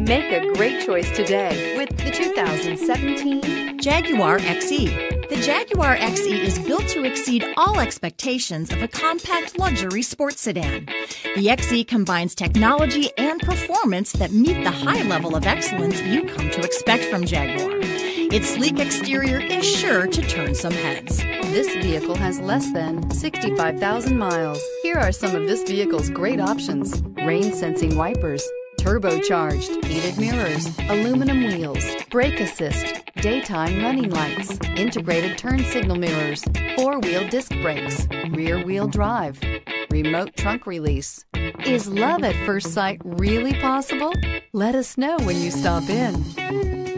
Make a great choice today with the 2017 Jaguar XE. The Jaguar XE is built to exceed all expectations of a compact luxury sports sedan. The XE combines technology and performance that meet the high level of excellence you come to expect from Jaguar. Its sleek exterior is sure to turn some heads. This vehicle has less than 65,000 miles. Here are some of this vehicle's great options. Rain sensing wipers, turbocharged, heated mirrors, aluminum wheels, brake assist, daytime running lights, integrated turn signal mirrors, four-wheel disc brakes, rear wheel drive, remote trunk release. Is love at first sight really possible? Let us know when you stop in.